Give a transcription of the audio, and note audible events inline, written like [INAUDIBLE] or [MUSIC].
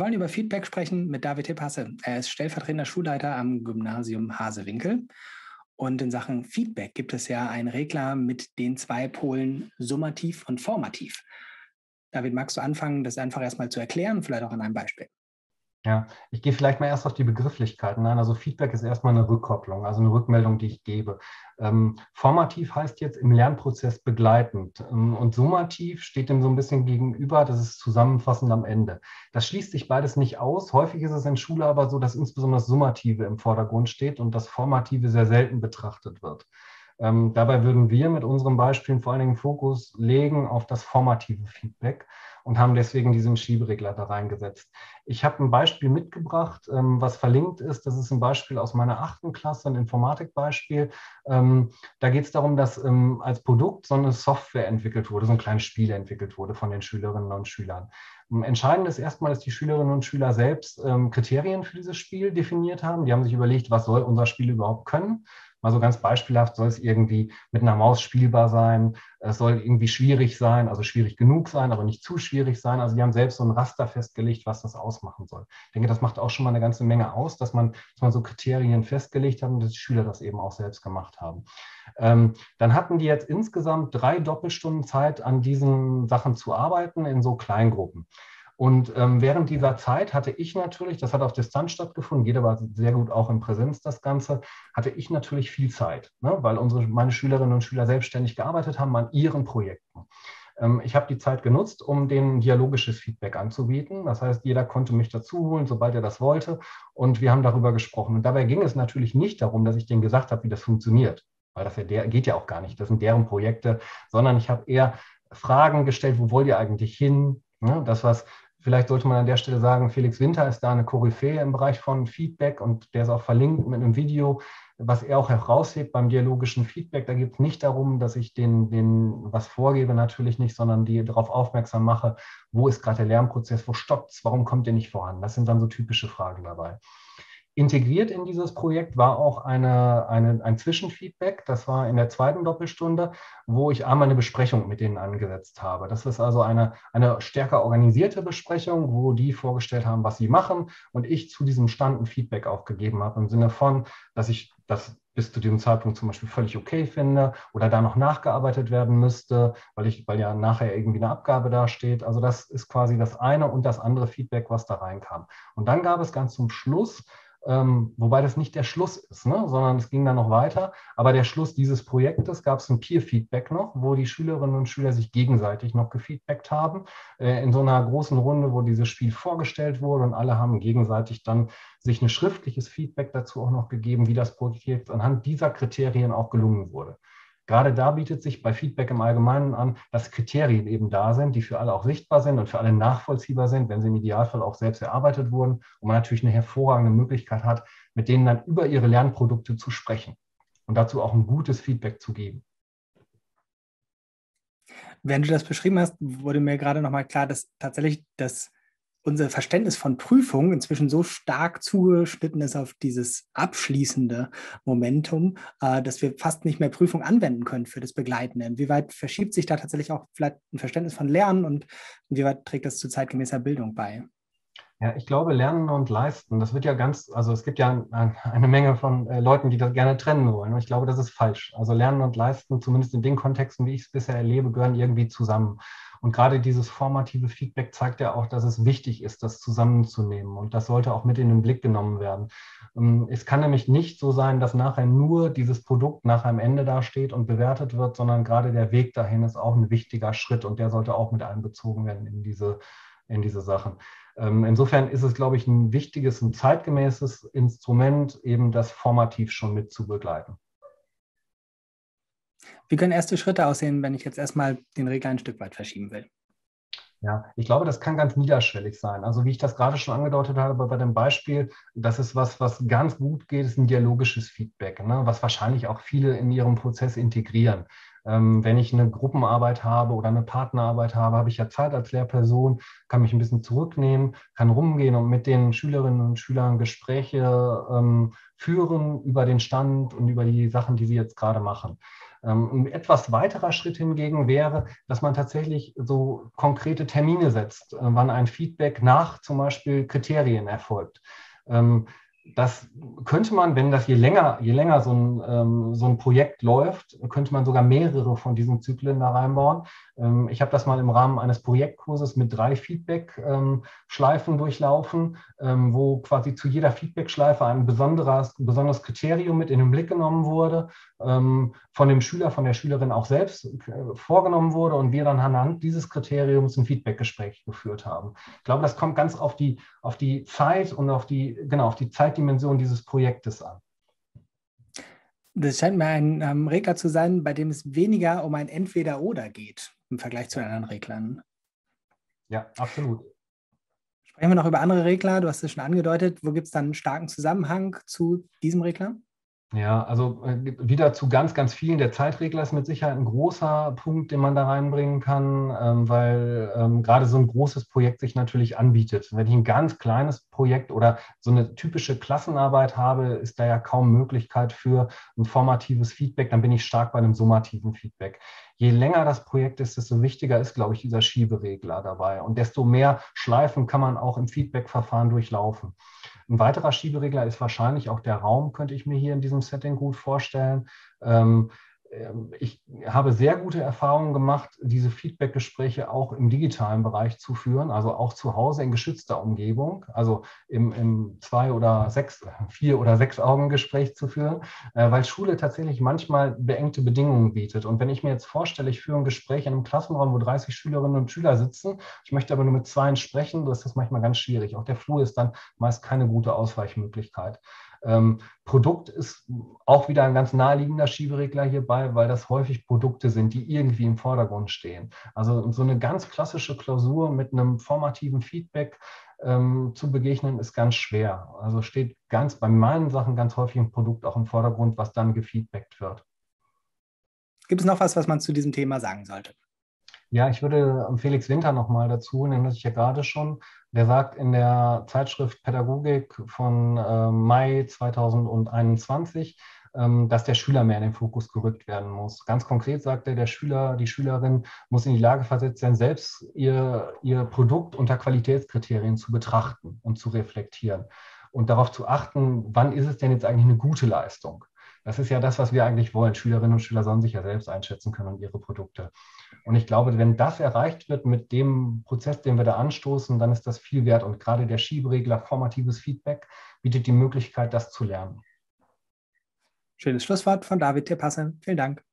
wollen über Feedback sprechen mit David Hippasse. Er ist stellvertretender Schulleiter am Gymnasium Hasewinkel. Und in Sachen Feedback gibt es ja einen Regler mit den zwei Polen summativ und formativ. David, magst du anfangen, das einfach erstmal zu erklären, vielleicht auch an einem Beispiel? Ja, ich gehe vielleicht mal erst auf die Begrifflichkeiten ein. Also Feedback ist erstmal eine Rückkopplung, also eine Rückmeldung, die ich gebe. Ähm, formativ heißt jetzt im Lernprozess begleitend ähm, und summativ steht dem so ein bisschen gegenüber, das ist zusammenfassend am Ende. Das schließt sich beides nicht aus. Häufig ist es in Schule aber so, dass insbesondere Summative im Vordergrund steht und das Formative sehr selten betrachtet wird. Ähm, dabei würden wir mit unseren Beispielen vor allen Dingen Fokus legen auf das formative Feedback und haben deswegen diesen Schieberegler da reingesetzt. Ich habe ein Beispiel mitgebracht, ähm, was verlinkt ist. Das ist ein Beispiel aus meiner achten Klasse, ein Informatikbeispiel. Ähm, da geht es darum, dass ähm, als Produkt so eine Software entwickelt wurde, so ein kleines Spiel entwickelt wurde von den Schülerinnen und Schülern. Entscheidend ist erstmal, dass die Schülerinnen und Schüler selbst ähm, Kriterien für dieses Spiel definiert haben. Die haben sich überlegt, was soll unser Spiel überhaupt können Mal so ganz beispielhaft soll es irgendwie mit einer Maus spielbar sein. Es soll irgendwie schwierig sein, also schwierig genug sein, aber nicht zu schwierig sein. Also die haben selbst so ein Raster festgelegt, was das ausmachen soll. Ich denke, das macht auch schon mal eine ganze Menge aus, dass man, dass man so Kriterien festgelegt hat und dass die Schüler das eben auch selbst gemacht haben. Ähm, dann hatten die jetzt insgesamt drei Doppelstunden Zeit, an diesen Sachen zu arbeiten in so Kleingruppen. Und ähm, während dieser Zeit hatte ich natürlich, das hat auf Distanz stattgefunden, jeder war sehr gut auch in Präsenz das Ganze, hatte ich natürlich viel Zeit, ne, weil unsere, meine Schülerinnen und Schüler selbstständig gearbeitet haben an ihren Projekten. Ähm, ich habe die Zeit genutzt, um denen dialogisches Feedback anzubieten. Das heißt, jeder konnte mich dazu holen, sobald er das wollte. Und wir haben darüber gesprochen. Und dabei ging es natürlich nicht darum, dass ich denen gesagt habe, wie das funktioniert, weil das ja der, geht ja auch gar nicht. Das sind deren Projekte, sondern ich habe eher Fragen gestellt, wo wollt ihr eigentlich hin? Ne, das, was Vielleicht sollte man an der Stelle sagen, Felix Winter ist da eine Koryphäe im Bereich von Feedback und der ist auch verlinkt mit einem Video, was er auch heraushebt beim dialogischen Feedback. Da geht es nicht darum, dass ich den, den was vorgebe, natürlich nicht, sondern die darauf aufmerksam mache, wo ist gerade der Lernprozess, wo stoppt es, warum kommt der nicht voran? Das sind dann so typische Fragen dabei. Integriert in dieses Projekt war auch eine, eine, ein Zwischenfeedback. Das war in der zweiten Doppelstunde, wo ich einmal eine Besprechung mit denen angesetzt habe. Das ist also eine, eine stärker organisierte Besprechung, wo die vorgestellt haben, was sie machen und ich zu diesem Stand ein Feedback auch gegeben habe, im Sinne von, dass ich das bis zu diesem Zeitpunkt zum Beispiel völlig okay finde oder da noch nachgearbeitet werden müsste, weil ich, weil ja nachher irgendwie eine Abgabe dasteht. Also das ist quasi das eine und das andere Feedback, was da reinkam. Und dann gab es ganz zum Schluss ähm, wobei das nicht der Schluss ist, ne? sondern es ging dann noch weiter. Aber der Schluss dieses Projektes gab es ein Peer-Feedback noch, wo die Schülerinnen und Schüler sich gegenseitig noch gefeedbackt haben, äh, in so einer großen Runde, wo dieses Spiel vorgestellt wurde und alle haben gegenseitig dann sich ein schriftliches Feedback dazu auch noch gegeben, wie das Projekt anhand dieser Kriterien auch gelungen wurde. Gerade da bietet sich bei Feedback im Allgemeinen an, dass Kriterien eben da sind, die für alle auch sichtbar sind und für alle nachvollziehbar sind, wenn sie im Idealfall auch selbst erarbeitet wurden und man natürlich eine hervorragende Möglichkeit hat, mit denen dann über ihre Lernprodukte zu sprechen und dazu auch ein gutes Feedback zu geben. Wenn du das beschrieben hast, wurde mir gerade nochmal klar, dass tatsächlich das unser Verständnis von Prüfung inzwischen so stark zugeschnitten ist auf dieses abschließende Momentum, äh, dass wir fast nicht mehr Prüfung anwenden können für das Begleitende. Inwieweit verschiebt sich da tatsächlich auch vielleicht ein Verständnis von Lernen und inwieweit trägt das zu zeitgemäßer Bildung bei? Ja, ich glaube, Lernen und Leisten, das wird ja ganz, also es gibt ja eine Menge von äh, Leuten, die das gerne trennen wollen. Und ich glaube, das ist falsch. Also Lernen und Leisten, zumindest in den Kontexten, wie ich es bisher erlebe, gehören irgendwie zusammen. Und gerade dieses formative Feedback zeigt ja auch, dass es wichtig ist, das zusammenzunehmen. Und das sollte auch mit in den Blick genommen werden. Ähm, es kann nämlich nicht so sein, dass nachher nur dieses Produkt nach einem Ende dasteht und bewertet wird, sondern gerade der Weg dahin ist auch ein wichtiger Schritt und der sollte auch mit einbezogen werden in diese, in diese Sachen. Ähm, insofern ist es, glaube ich, ein wichtiges, ein zeitgemäßes Instrument, eben das formativ schon mit zu begleiten. Wie können erste Schritte aussehen, wenn ich jetzt erstmal den Regler ein Stück weit verschieben will? Ja, ich glaube, das kann ganz niederschwellig sein. Also wie ich das gerade schon angedeutet habe bei dem Beispiel, das ist was, was ganz gut geht, ist ein dialogisches Feedback, ne? was wahrscheinlich auch viele in ihrem Prozess integrieren. Ähm, wenn ich eine Gruppenarbeit habe oder eine Partnerarbeit habe, habe ich ja Zeit als Lehrperson, kann mich ein bisschen zurücknehmen, kann rumgehen und mit den Schülerinnen und Schülern Gespräche ähm, führen über den Stand und über die Sachen, die sie jetzt gerade machen. Ähm, ein etwas weiterer Schritt hingegen wäre, dass man tatsächlich so konkrete Termine setzt, äh, wann ein Feedback nach zum Beispiel Kriterien erfolgt. Das könnte man, wenn das je länger, je länger so ein, ähm, so ein Projekt läuft, könnte man sogar mehrere von diesen Zyklen da reinbauen. Ähm, ich habe das mal im Rahmen eines Projektkurses mit drei Feedback-Schleifen ähm, durchlaufen, ähm, wo quasi zu jeder Feedback-Schleife ein besonderes, besonderes Kriterium mit in den Blick genommen wurde, ähm, von dem Schüler, von der Schülerin auch selbst äh, vorgenommen wurde und wir dann anhand dieses Kriteriums ein Feedback-Gespräch geführt haben. Ich glaube, das kommt ganz auf die, auf die Zeit und auf die, genau, auf die Zeitdimension dieses Projektes an. Das scheint mir ein ähm, Regler zu sein, bei dem es weniger um ein Entweder-Oder geht im Vergleich zu den anderen Reglern. Ja, absolut. Sprechen wir noch über andere Regler. Du hast es schon angedeutet. Wo gibt es dann einen starken Zusammenhang zu diesem Regler? Ja, also äh, wieder zu ganz, ganz vielen. Der Zeitregler ist mit Sicherheit ein großer Punkt, den man da reinbringen kann, ähm, weil ähm, gerade so ein großes Projekt sich natürlich anbietet. Wenn ich ein ganz kleines Projekt oder so eine typische Klassenarbeit habe, ist da ja kaum Möglichkeit für ein formatives Feedback. Dann bin ich stark bei einem summativen Feedback. Je länger das Projekt ist, desto wichtiger ist, glaube ich, dieser Schieberegler dabei. Und desto mehr Schleifen kann man auch im Feedback-Verfahren durchlaufen. Ein weiterer Schieberegler ist wahrscheinlich auch der Raum, könnte ich mir hier in diesem Setting gut vorstellen. Ähm, ich habe sehr gute Erfahrungen gemacht, diese Feedback-Gespräche auch im digitalen Bereich zu führen, also auch zu Hause in geschützter Umgebung, also im, im zwei oder sechs, [LAUGHS] vier oder sechs Augen-Gespräch zu führen, äh, weil Schule tatsächlich manchmal beengte Bedingungen bietet. Und wenn ich mir jetzt vorstelle, ich führe ein Gespräch in einem Klassenraum, wo 30 Schülerinnen und Schüler sitzen, ich möchte aber nur mit zwei sprechen, das ist manchmal ganz schwierig. Auch der Flur ist dann meist keine gute Ausweichmöglichkeit. Ähm, Produkt ist auch wieder ein ganz naheliegender Schieberegler hierbei, weil das häufig Produkte sind, die irgendwie im Vordergrund stehen. Also so eine ganz klassische Klausur mit einem formativen Feedback ähm, zu begegnen, ist ganz schwer. Also steht ganz bei meinen Sachen ganz häufig ein Produkt auch im Vordergrund, was dann gefeedbackt wird. Gibt es noch was, was man zu diesem Thema sagen sollte? Ja, ich würde Felix Winter nochmal dazu, den hatte ich ja gerade schon. Der sagt in der Zeitschrift Pädagogik von äh, Mai 2021, ähm, dass der Schüler mehr in den Fokus gerückt werden muss. Ganz konkret sagt er, der Schüler, die Schülerin muss in die Lage versetzt sein, selbst ihr, ihr Produkt unter Qualitätskriterien zu betrachten und zu reflektieren und darauf zu achten, wann ist es denn jetzt eigentlich eine gute Leistung. Das ist ja das, was wir eigentlich wollen. Schülerinnen und Schüler sollen sich ja selbst einschätzen können und ihre Produkte. Und ich glaube, wenn das erreicht wird mit dem Prozess, den wir da anstoßen, dann ist das viel wert. Und gerade der Schieberegler formatives Feedback bietet die Möglichkeit, das zu lernen. Schönes Schlusswort von David Tierpasse. Vielen Dank.